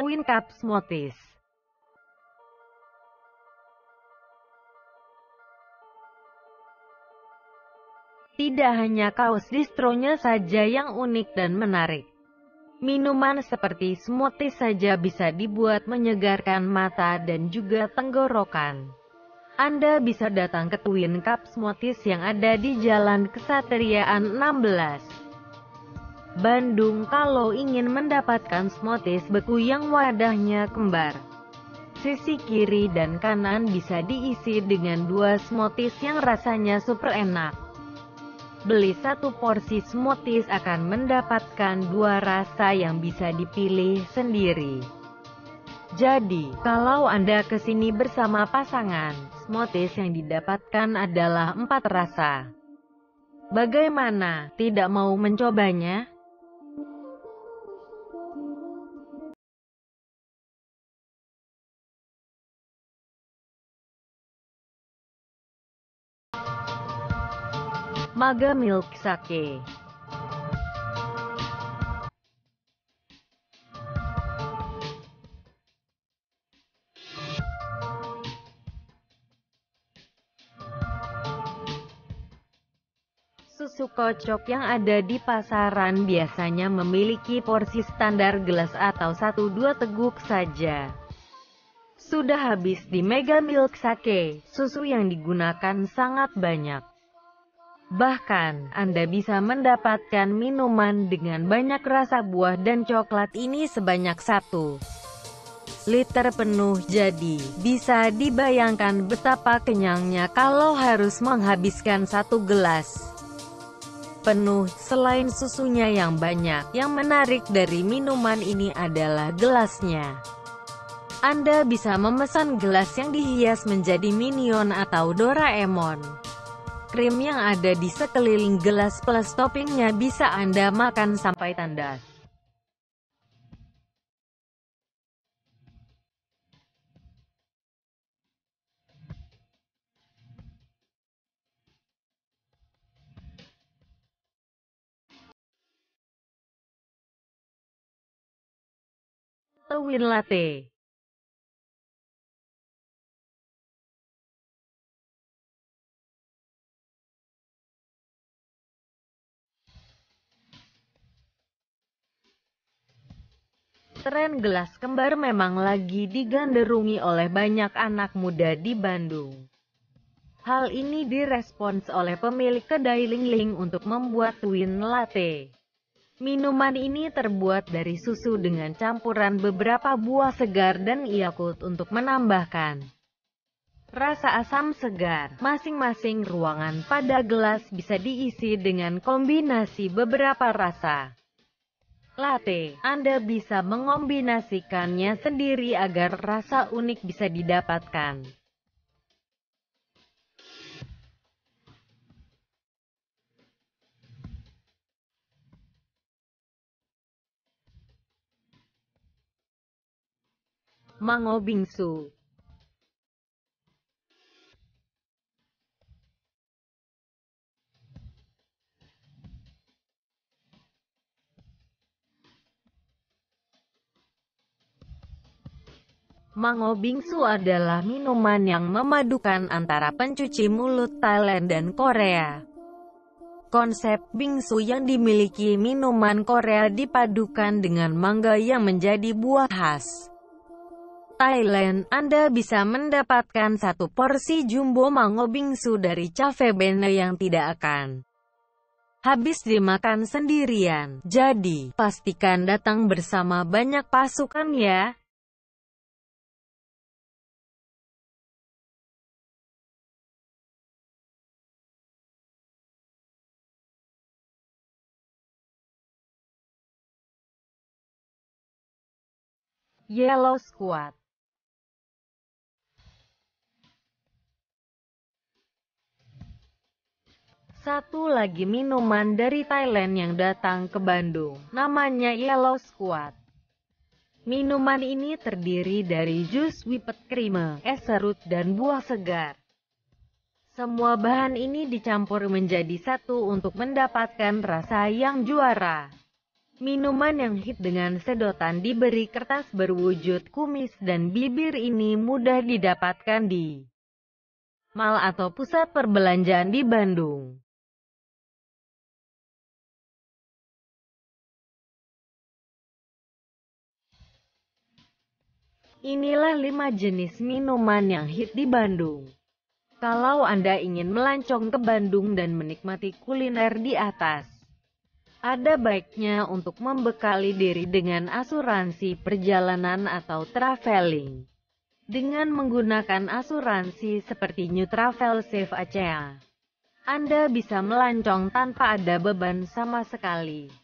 Twin Cup Smoothies. Tidak hanya kaos distronya saja yang unik dan menarik. Minuman seperti smoothie saja bisa dibuat menyegarkan mata dan juga tenggorokan. Anda bisa datang ke Twin Cup Smoothies yang ada di Jalan Kesatriaan 16. Bandung kalau ingin mendapatkan smoothies beku yang wadahnya kembar. Sisi kiri dan kanan bisa diisi dengan dua smoothies yang rasanya super enak. Beli satu porsi smoothies akan mendapatkan dua rasa yang bisa dipilih sendiri. Jadi, kalau Anda ke sini bersama pasangan, smoothies yang didapatkan adalah empat rasa. Bagaimana, tidak mau mencobanya? Maga Milk Sake Susu kocok yang ada di pasaran biasanya memiliki porsi standar gelas atau 1-2 teguk saja. Sudah habis di Mega Milk Sake, susu yang digunakan sangat banyak. Bahkan, Anda bisa mendapatkan minuman dengan banyak rasa buah dan coklat ini sebanyak satu liter penuh jadi, bisa dibayangkan betapa kenyangnya kalau harus menghabiskan satu gelas penuh. Selain susunya yang banyak, yang menarik dari minuman ini adalah gelasnya. Anda bisa memesan gelas yang dihias menjadi minion atau Doraemon. Krim yang ada di sekeliling gelas plus toppingnya bisa Anda makan sampai tandas. Twin Latte Tren gelas kembar memang lagi diganderungi oleh banyak anak muda di Bandung. Hal ini direspons oleh pemilik kedai Ling Ling untuk membuat Twin Latte. Minuman ini terbuat dari susu dengan campuran beberapa buah segar dan Yakult untuk menambahkan rasa asam segar. Masing-masing ruangan pada gelas bisa diisi dengan kombinasi beberapa rasa. Latte, Anda bisa mengombinasikannya sendiri agar rasa unik bisa didapatkan. Mango Bingsu Mango bingsu adalah minuman yang memadukan antara pencuci mulut Thailand dan Korea. Konsep bingsu yang dimiliki minuman Korea dipadukan dengan mangga yang menjadi buah khas. Thailand, Anda bisa mendapatkan satu porsi jumbo mango bingsu dari cafe bene yang tidak akan habis dimakan sendirian. Jadi, pastikan datang bersama banyak pasukan ya. Yellow Squad Satu lagi minuman dari Thailand yang datang ke Bandung, namanya Yellow Squad. Minuman ini terdiri dari jus whipped cream, es serut, dan buah segar. Semua bahan ini dicampur menjadi satu untuk mendapatkan rasa yang juara. Minuman yang hit dengan sedotan diberi kertas berwujud kumis dan bibir ini mudah didapatkan di mal atau pusat perbelanjaan di Bandung. Inilah 5 jenis minuman yang hit di Bandung. Kalau Anda ingin melancong ke Bandung dan menikmati kuliner di atas, ada baiknya untuk membekali diri dengan asuransi perjalanan atau traveling. Dengan menggunakan asuransi seperti New Travel Safe ACA, Anda bisa melancong tanpa ada beban sama sekali.